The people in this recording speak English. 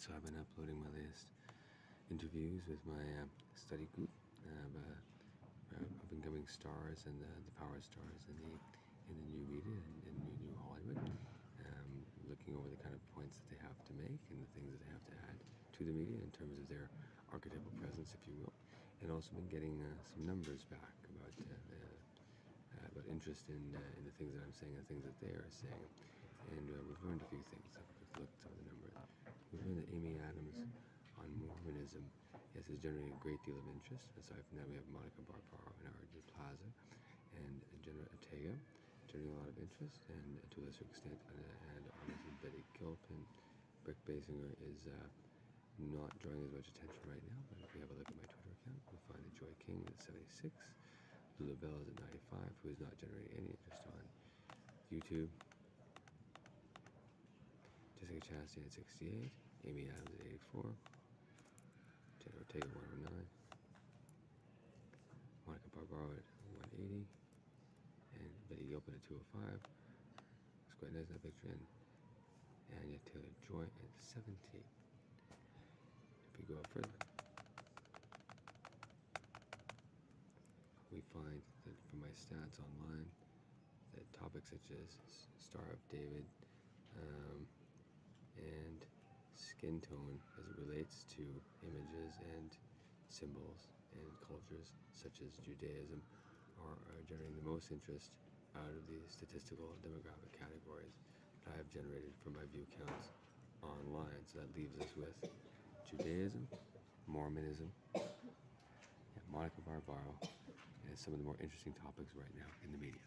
So I've been uploading my latest interviews with my uh, study group. Uh, I've been giving stars and the, the power stars in the in the new media and in new, Hollywood. Um, looking over the kind of points that they have to make and the things that they have to add to the media in terms of their archetypal presence, if you will. And also been getting uh, some numbers back about uh, uh, about interest in uh, in the things that I'm saying and the things that they are saying. And uh, we've learned a few things. We've looked at the numbers. We've learned that Amy Adams on Yes, is generating a great deal of interest. Aside from that, we have Monica Barbaro and Aubrey Plaza and Jenna Ortega generating a lot of interest. And to a lesser extent, and obviously Betty Gilpin. Brick Basinger is uh, not drawing as much attention right now, but if you have a look at my Twitter account, you'll find that Joey King is at 76, Lula Bell is at 95, who is not generating any interest on YouTube. Jessica Chastain at 68, Amy Adams at 84, Ortega 109, Monica Barbaro at 180, and Betty Gilpin at 205, Square Nesna picture, and Anya Taylor Joy at 70. If we go up further, we find that from my stats online, that topics such as Star of David um, and skin tone as it relates to images and symbols and cultures such as Judaism are, are generating the most interest out of the statistical demographic categories that I have generated from my view counts online. So that leaves us with Judaism, Mormonism, Monica Barbaro, and some of the more interesting topics right now in the media.